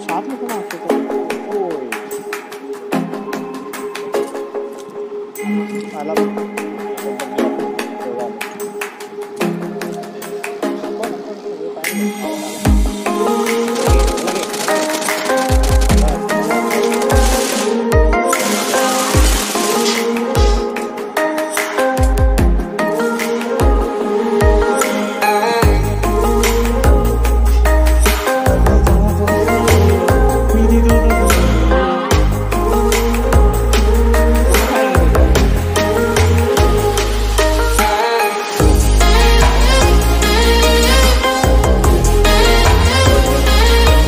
啥地方啊？说错了。